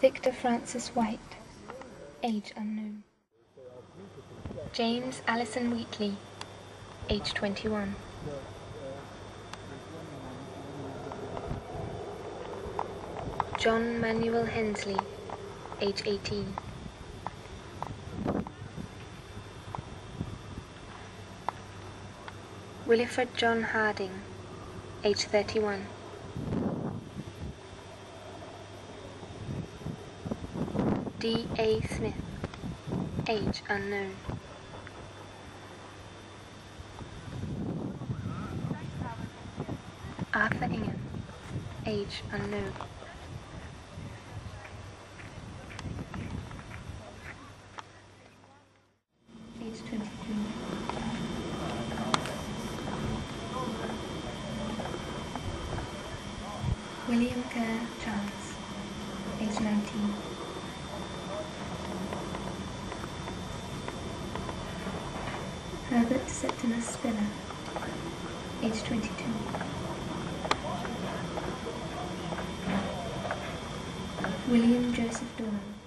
Victor Francis White, age unknown. James Allison Wheatley, age 21. John Manuel Hensley, age 18. Wilfred John Harding, age 31. D. A. Smith, age unknown. Arthur Ingham, age unknown. Age 23. William Kerr Chance, age 19. Herbert Septimus Spiller, age 22. William Joseph Dornan,